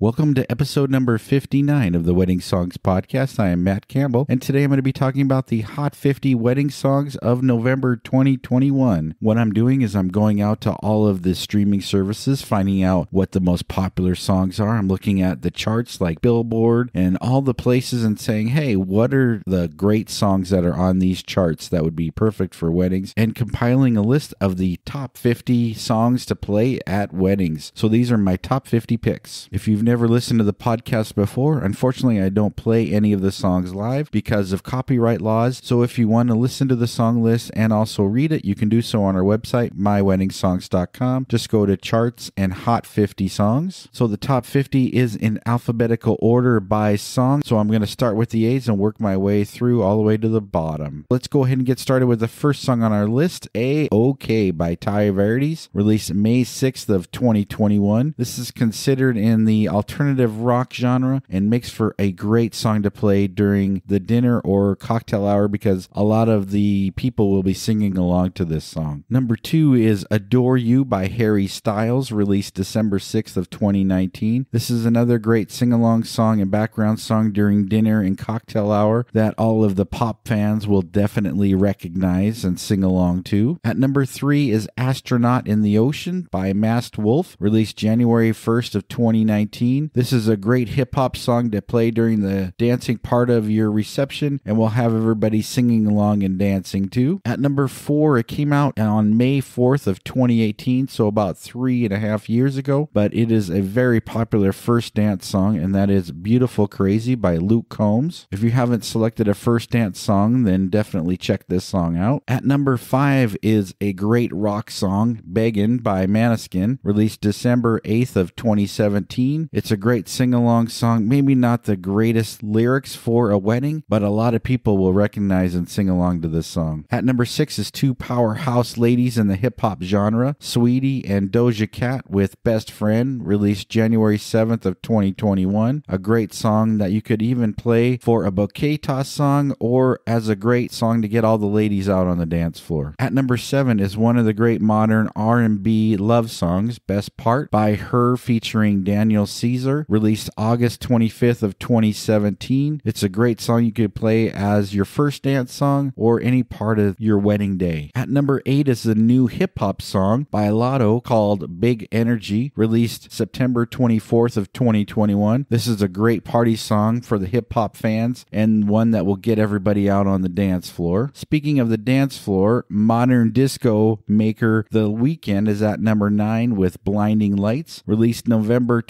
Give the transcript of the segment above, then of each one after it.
Welcome to episode number 59 of the Wedding Songs Podcast. I am Matt Campbell, and today I'm going to be talking about the Hot 50 Wedding Songs of November 2021. What I'm doing is I'm going out to all of the streaming services, finding out what the most popular songs are. I'm looking at the charts like Billboard and all the places and saying, hey, what are the great songs that are on these charts that would be perfect for weddings? And compiling a list of the top 50 songs to play at weddings. So these are my top 50 picks. If you've never listened to the podcast before, unfortunately, I don't play any of the songs live because of copyright laws. So if you want to listen to the song list and also read it, you can do so on our website, myweddingsongs.com. Just go to charts and hot 50 songs. So the top 50 is in alphabetical order by song. So I'm going to start with the A's and work my way through all the way to the bottom. Let's go ahead and get started with the first song on our list, A OK by Tai Verdes, released May 6th of 2021. This is considered in the alternative rock genre and makes for a great song to play during the dinner or cocktail hour because a lot of the people will be singing along to this song. Number two is Adore You by Harry Styles, released December 6th of 2019. This is another great sing-along song and background song during dinner and cocktail hour that all of the pop fans will definitely recognize and sing along to. At number three is Astronaut in the Ocean by Masked Wolf, released January 1st of 2019. This is a great hip hop song to play during the dancing part of your reception, and we'll have everybody singing along and dancing too. At number four, it came out on May 4th of 2018, so about three and a half years ago, but it is a very popular first dance song, and that is Beautiful Crazy by Luke Combs. If you haven't selected a first dance song, then definitely check this song out. At number five is a great rock song, Beggin' by Måneskin, released December 8th of 2017. It's a great sing along song. Maybe not the greatest lyrics for a wedding, but a lot of people will recognize and sing along to this song. At number six is two powerhouse ladies in the hip hop genre, Saweetie and Doja Cat with Best Friend, released January 7th of 2021. A great song that you could even play for a bouquet toss song or as a great song to get all the ladies out on the dance floor. At number seven is one of the great modern R&B love songs, Best Part by H.E.R. featuring Daniel Caesar, released August 25th of 2017. It's a great song you could play as your first dance song or any part of your wedding day. At number 8 is a new hip hop song by Latto called Big Energy, released September 24th of 2021. This is a great party song for the hip hop fans and one that will get everybody out on the dance floor. Speaking of the dance floor, modern disco maker The Weeknd is at number 9 with Blinding Lights, released November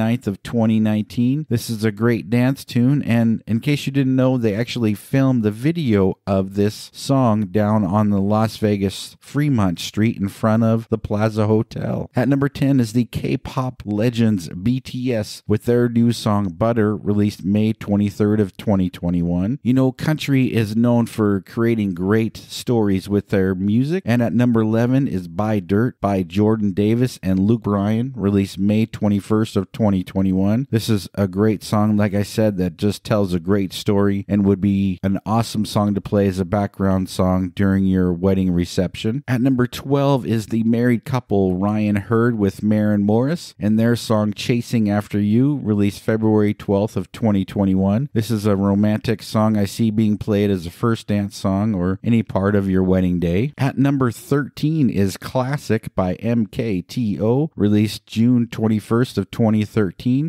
29th of 2019. This is a great dance tune, and in case you didn't know, they actually filmed the video of this song down on the Las Vegas Fremont Street in front of the Plaza Hotel. At number 10 is the K pop legends BTS with their new song Butter, released May 23rd of 2021. You know, country is known for creating great stories with their music, and at number 11 is Buy Dirt by Jordan Davis and Luke Bryan, released May 21st of 2021. This is a great song, like I said, that just tells a great story and would be an awesome song to play as a background song during your wedding reception. At number 12 is the married couple Ryan Hurd with Maren Morris and their song Chasing After You, released February 12th of 2021. This is a romantic song I see being played as a first dance song or any part of your wedding day. At number 13 is Classic by MKTO, released June 21st of 2013.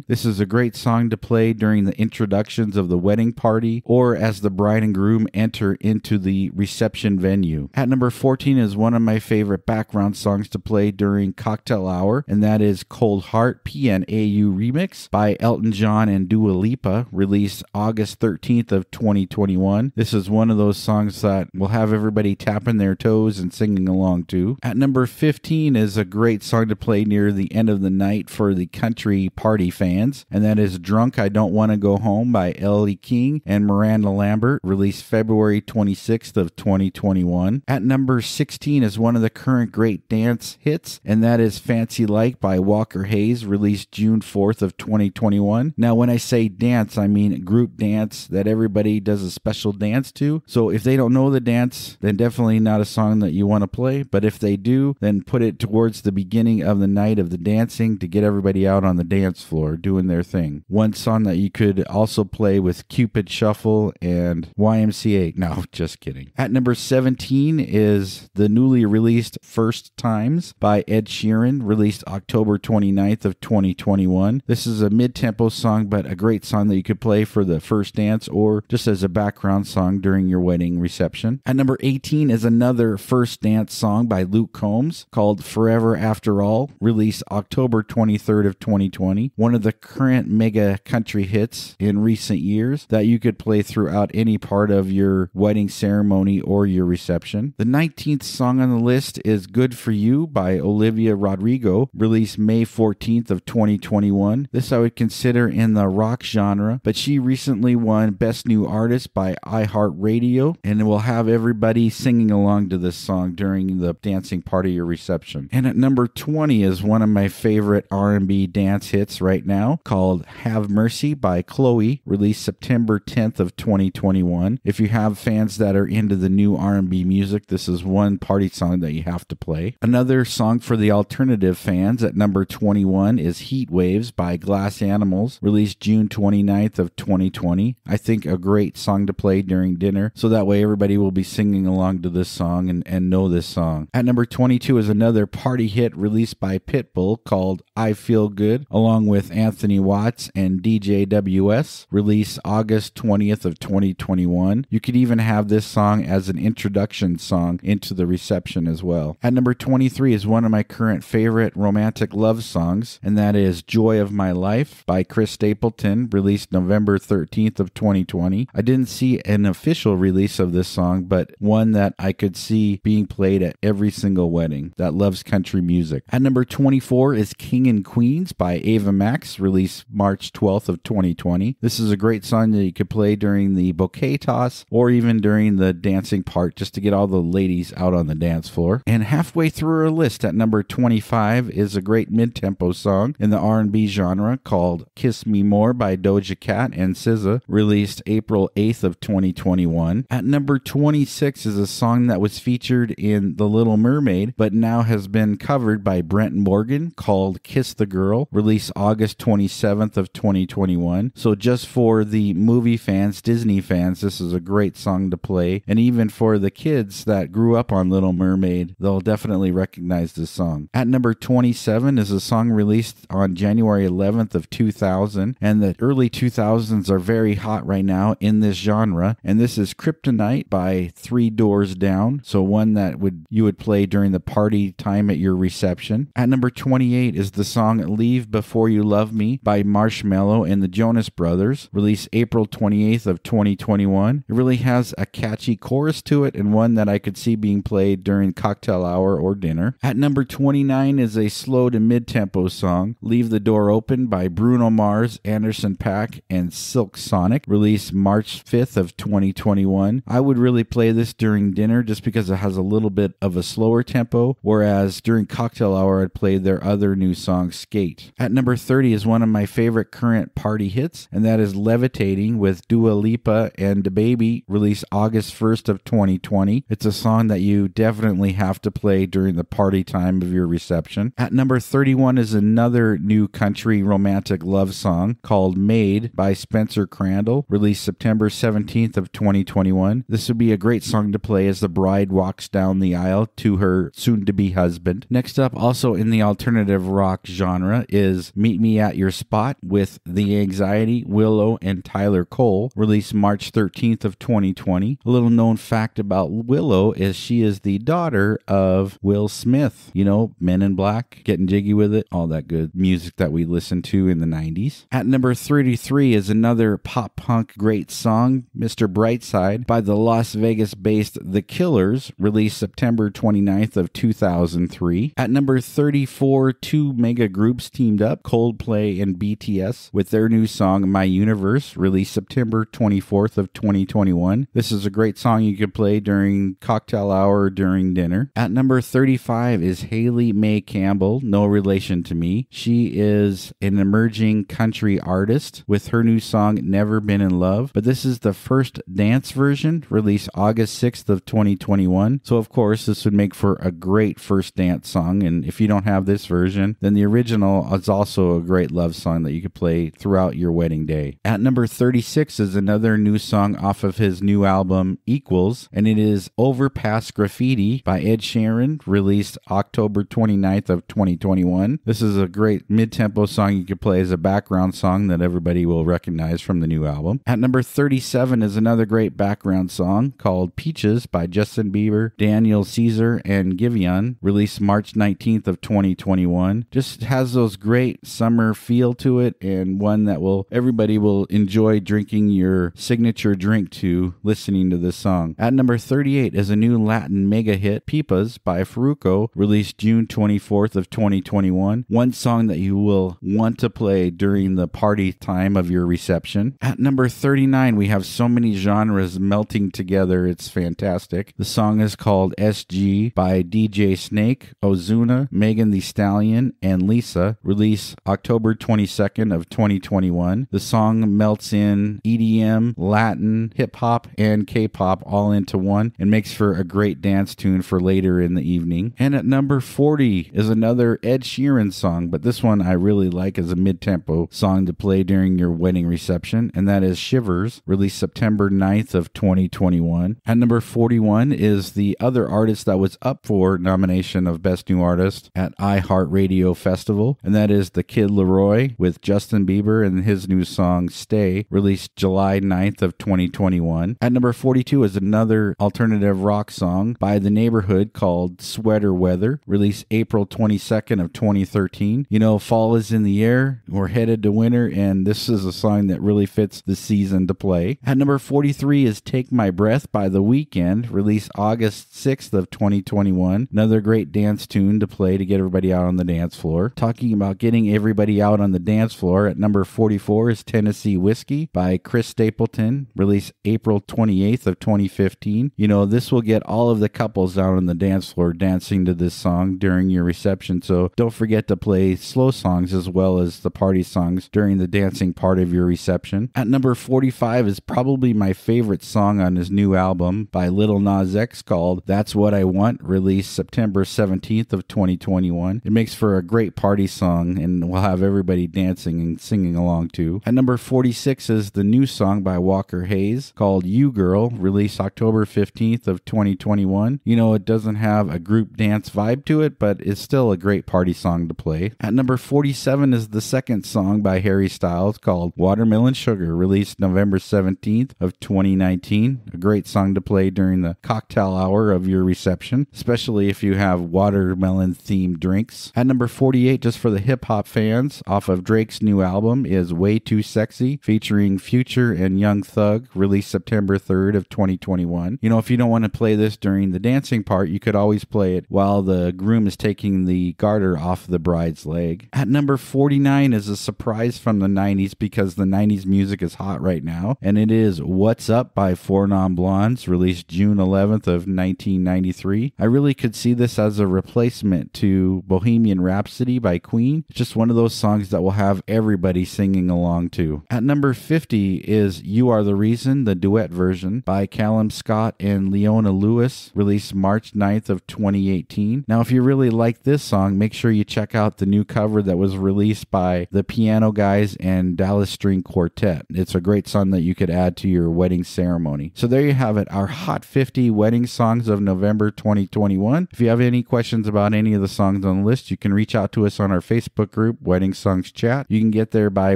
This is a great song to play during the introductions of the wedding party or as the bride and groom enter into the reception venue. At number 14 is one of my favorite background songs to play during cocktail hour, and that is Cold Heart PNAU Remix by Elton John and Dua Lipa, released August 13th of 2021. This is one of those songs that will have everybody tapping their toes and singing along to. At number 15 is a great song to play near the end of the night for the country party fans, and that is Drunk I Don't Want to Go Home by Elle King and Miranda Lambert, released February 26th of 2021. At number 16 is one of the current great dance hits, and that is Fancy Like by Walker Hayes, released June 4th of 2021. Now, when I say dance, I mean group dance that everybody does a special dance to. So if they don't know the dance, then definitely not a song that you want to play. But if they do, then put it towards the beginning of the night of the dancing to get everybody out on the dance dance floor doing their thing. One song that you could also play with Cupid Shuffle and YMCA. No, just kidding. At number 17 is the newly released First Times by Ed Sheeran, released October 29th of 2021. This is a mid-tempo song, but a great song that you could play for the first dance or just as a background song during your wedding reception. At number 18 is another first dance song by Luke Combs called Forever After All, released October 23rd of 2020. One of the current mega country hits in recent years that you could play throughout any part of your wedding ceremony or your reception. The 19th song on the list is Good For You by Olivia Rodrigo, released May 14th of 2021. This I would consider in the rock genre, but she recently won Best New Artist by iHeartRadio and will have everybody singing along to this song during the dancing part of your reception. And at number 20 is one of my favorite R&B dance hits right now called Have Mercy by Chlöe, released September 10th of 2021. If you have fans that are into the new R&B music, this is one party song that you have to play. Another song for the alternative fans at number 21 is Heat Waves by Glass Animals, released June 29th of 2020. I think a great song to play during dinner, so that way everybody will be singing along to this song and, and know this song. At number 22 is another party hit released by Pitbull called I Feel Good, along with Anthony Watts and DJ WS, released August 20th of 2021. You could even have this song as an introduction song into the reception as well. At number 23 is one of my current favorite romantic love songs, and that is Joy of My Life by Chris Stapleton, released November 13th of 2020. I didn't see an official release of this song, but one that I could see being played at every single wedding that loves country music. At number 24 is King and Queens by Ava Max, released March 12th of 2020. This is a great song that you could play during the bouquet toss or even during the dancing part just to get all the ladies out on the dance floor. And halfway through our list at number 25 is a great mid-tempo song in the R&B genre called Kiss Me More by Doja Cat and SZA, released April 8th of 2021. At number 26 is a song that was featured in The Little Mermaid but now has been covered by Brent Morgan called Kiss the Girl, released August 27th of 2021. So just for the movie fans, Disney fans, this is a great song to play. And even for the kids that grew up on Little Mermaid, they'll definitely recognize this song. At number 27 is a song released on January 11th of 2000, and the early 2000s are very hot right now in this genre. And this is Kryptonite by Three Doors Down. So one that would you would play during the party time at your reception. At number 28 is the song Leave Before You Love Me by Marshmello and the Jonas Brothers, released April 28th of 2021. It really has a catchy chorus to it and one that I could see being played during cocktail hour or dinner. At number 29 is a slow to mid-tempo song, Leave the Door Open by Bruno Mars, Anderson .Paak, and Silk Sonic, released March 5th of 2021. I would really play this during dinner just because it has a little bit of a slower tempo, whereas during cocktail hour I'd play their other new song, Skate. At number 30 is one of my favorite current party hits, and that is Levitating with Dua Lipa and DaBaby, released August 1st of 2020. It's a song that you definitely have to play during the party time of your reception. At number 31 is another new country romantic love song called Made by Spencer Crandall, released September 17th of 2021. This would be a great song to play as the bride walks down the aisle to her soon-to-be husband. Next up, also in the alternative rock genre, is Meet Me at Your Spot with The Anxiety, Willow, and Tyler Cole, released March 13th of 2020. A little known fact about Willow is she is the daughter of Will Smith. You know, Men in Black, Getting Jiggy with It, all that good music that we listened to in the 90s. At number 33 is another pop punk great song, Mr. Brightside, by the Las Vegas-based The Killers, released September 29th of 2003. At number 34, two mega groups teamed up, Coldplay and BTS, with their new song My Universe, released September 24th of 2021. This is a great song you could play during cocktail hour during dinner. At number 35 is Haley May Campbell, no relation to me. She is an emerging country artist with her new song Never Been in Love, but this is the first dance version released August 6th of 2021. So of course, this would make for a great first dance song and if you don't have this version, then the original is also also a great love song that you could play throughout your wedding day. At number 36 is another new song off of his new album Equals, and it is Overpass Graffiti by Ed Sheeran, released October 29th of 2021. This is a great mid-tempo song you could play as a background song that everybody will recognize from the new album. At number 37 is another great background song called Peaches by Justin Bieber, Daniel Caesar, and Giveon, released March 19th of 2021. Just has those great summer feel to it and one that will everybody will enjoy drinking your signature drink to listening to this song. At number 38 is a new Latin mega hit, Pepas by Farruko, released June 24th of 2021. One song that you will want to play during the party time of your reception. At number 39, we have so many genres melting together. It's fantastic. The song is called SG by DJ Snake, Ozuna, Megan Thee Stallion, and Lisa, released October 22nd of 2021. The song melts in EDM, Latin, hip hop, and K-pop all into one and makes for a great dance tune for later in the evening. And at number 40 is another Ed Sheeran song, but this one I really like as a mid-tempo song to play during your wedding reception, and that is Shivers, released September 9th of 2021. At number 41 is the other artist that was up for nomination of Best New Artist at iHeartRadio Festival, and that is The Kid LAROI with Justin Bieber and his new song Stay, released July 9th of 2021. At number 42 is another alternative rock song by The Neighborhood called Sweater Weather, released April 22nd of 2013. You know, fall is in the air, we're headed to winter, and this is a song that really fits the season to play. At number 43 is Take My Breath by The Weeknd, released August 6th of 2021. Another great dance tune to play to get everybody out on the dance floor. Talking about getting everybody out on the dance floor, at number 44 is Tennessee Whiskey by Chris Stapleton, released April 28th of 2015. You know, this will get all of the couples out on the dance floor dancing to this song during your reception. So don't forget to play slow songs as well as the party songs during the dancing part of your reception. At number 45 is probably my favorite song on his new album by Lil Nas X called That's What I Want, released September 17th of 2021. It makes for a great party song and we'll have everybody dancing and singing along too. At number 46 is the new song by Walker Hayes called U Girl, released October 15th of 2021. You know, it doesn't have a group dance vibe to it, but it's still a great party song to play. At number 47 is the second song by Harry Styles called Watermelon Sugar, released November 17th of 2019. A great song to play during the cocktail hour of your reception, especially if you have watermelon themed drinks. At number 48, just for the hip hop fans, off of Drake's new album is Way Too Sexy, featuring Future and Young Thug, released September 3rd of 2021. You know, if you don't want to play this during the dancing part, you could always play it while the groom is taking the garter off the bride's leg. At number 49 is a surprise from the 90s because the 90s music is hot right now, and it is What's Up by Four Non Blondes, released June 11th of 1993. I really could see this as a replacement to Bohemian Rhapsody by Queen. It's just one of those songs that will have everybody singing along to. At number 50 is You Are the Reason, the duet version by Callum Scott and Leona Lewis, released March 9th of 2018. Now, if you really like this song, make sure you check out the new cover that was released by the Piano Guys and Dallas String Quartet. It's a great song that you could add to your wedding ceremony. So there you have it, our Hot 50 wedding songs of November 2021. If you have any questions about any of the songs on the list, you can reach out to us on our Facebook group, Wedding Songs Chat. You can get there by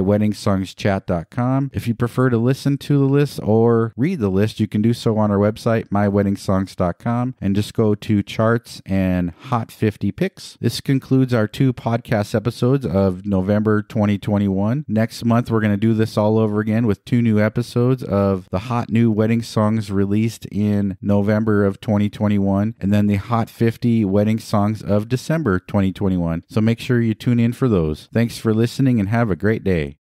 weddingSongsChat.com. If you prefer to listen to the list or read the list, you can do so on our website, myweddingsongs.com, and just go to charts and Hot 50 picks. This concludes our two podcast episodes of November 2021. Next month, we're going to do this all over again with two new episodes of the hot new wedding songs released in November of 2021, and then the Hot 50 wedding songs of December 2021. So make sure you tune in for those. Thanks for listening and have a great day.